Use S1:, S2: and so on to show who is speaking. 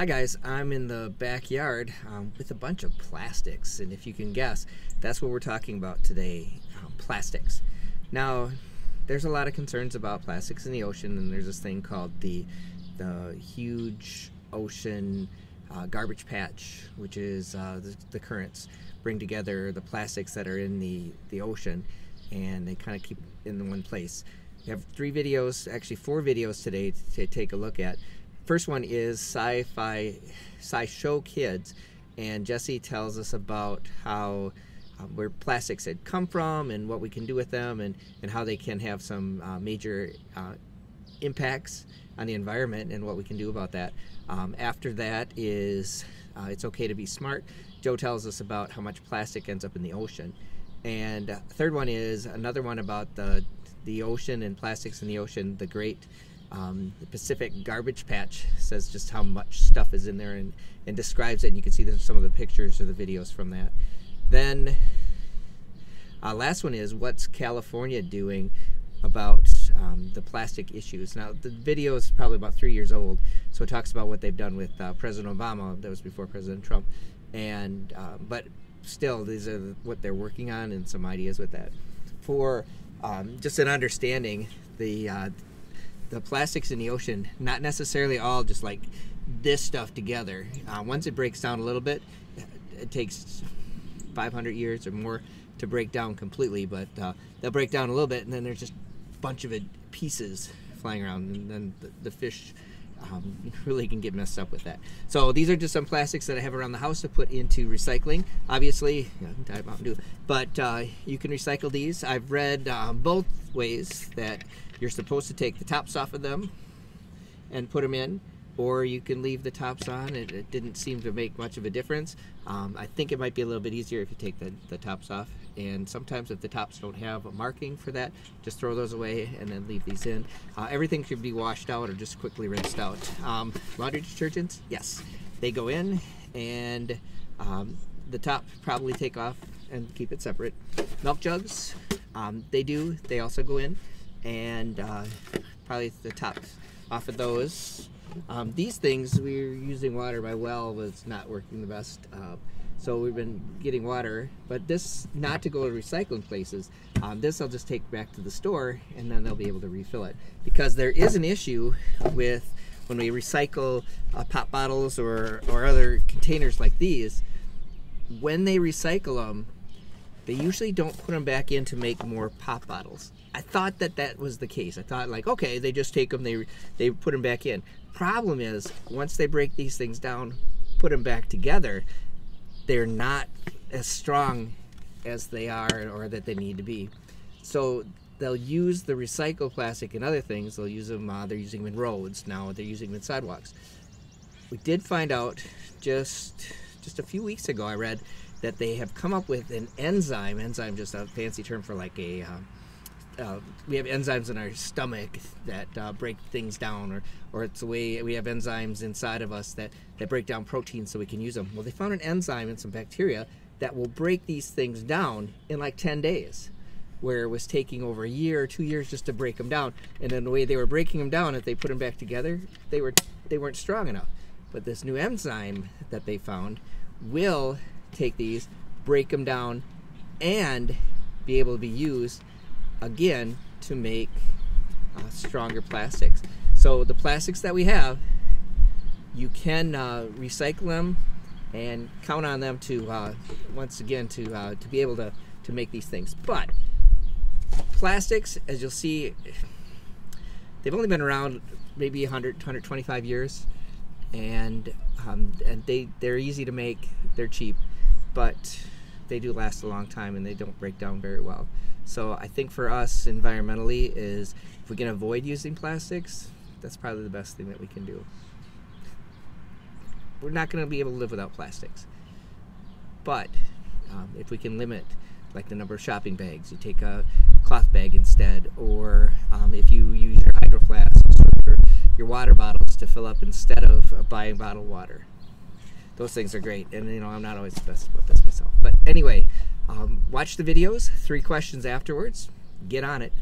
S1: Hi guys, I'm in the backyard um, with a bunch of plastics, and if you can guess, that's what we're talking about today, um, plastics. Now, there's a lot of concerns about plastics in the ocean, and there's this thing called the the huge ocean uh, garbage patch, which is uh, the, the currents bring together the plastics that are in the the ocean, and they kind of keep in one place. We have three videos, actually four videos today to take a look at. First one is sci-fi, SciShow Kids, and Jessi tells us about how uh, where plastics had come from and what we can do with them, and and how they can have some uh, major uh, impacts on the environment and what we can do about that. Um, after that is uh, it's okay to be smart. Joe tells us about how much plastic ends up in the ocean, and uh, third one is another one about the the ocean and plastics in the ocean. The great um, the Pacific Garbage Patch says just how much stuff is in there and, and describes it. And you can see some of the pictures or the videos from that. Then, uh, last one is what's California doing about um, the plastic issues. Now, the video is probably about three years old, so it talks about what they've done with uh, President Obama. That was before President Trump, and uh, but still, these are what they're working on and some ideas with that. For um, just an understanding, the uh, the plastics in the ocean, not necessarily all just like this stuff together. Uh, once it breaks down a little bit, it takes 500 years or more to break down completely, but uh, they'll break down a little bit, and then there's just a bunch of it, pieces flying around, and then the, the fish um, really can get messed up with that. So these are just some plastics that I have around the house to put into recycling. Obviously, you Mountain Dew, but uh, you can recycle these. I've read uh, both ways that you're supposed to take the tops off of them and put them in or you can leave the tops on. It, it didn't seem to make much of a difference. Um, I think it might be a little bit easier if you take the, the tops off. And sometimes if the tops don't have a marking for that, just throw those away and then leave these in. Uh, everything should be washed out or just quickly rinsed out. Um, laundry detergents, yes, they go in and um, the top probably take off and keep it separate. Milk jugs, um, they do, they also go in and uh, probably the top off of those. Um, these things we are using water by well was not working the best. Uh, so we've been getting water, but this not to go to recycling places. Um, this I'll just take back to the store, and then they'll be able to refill it. Because there is an issue with when we recycle uh, pop bottles or or other containers like these. When they recycle them, they usually don't put them back in to make more pop bottles. I thought that that was the case. I thought like, okay, they just take them, they they put them back in. Problem is, once they break these things down, put them back together, they're not as strong as they are or that they need to be. So they'll use the recycled plastic and other things. They'll use them. Uh, they're using them in roads now. They're using them in sidewalks. We did find out just just a few weeks ago. I read that they have come up with an enzyme. Enzyme, just a fancy term for like a. Uh, uh, we have enzymes in our stomach that uh, break things down, or, or it's the way we have enzymes inside of us that, that break down proteins so we can use them. Well, they found an enzyme in some bacteria that will break these things down in like 10 days, where it was taking over a year or two years just to break them down. And then the way they were breaking them down, if they put them back together, they were they weren't strong enough. But this new enzyme that they found will take these, break them down, and be able to be used again to make uh, stronger plastics. So the plastics that we have, you can uh, recycle them and count on them to uh, once again to uh, to be able to to make these things. But plastics, as you'll see, they've only been around maybe 100 125 years, and um, and they they're easy to make, they're cheap but they do last a long time and they don't break down very well. So I think for us environmentally is if we can avoid using plastics, that's probably the best thing that we can do. We're not going to be able to live without plastics. But um, if we can limit like the number of shopping bags, you take a cloth bag instead, or um, if you use your hydro flasks or your water bottles to fill up instead of buying bottled water those things are great. And you know, I'm not always the best about this myself. But anyway, um, watch the videos. Three questions afterwards. Get on it.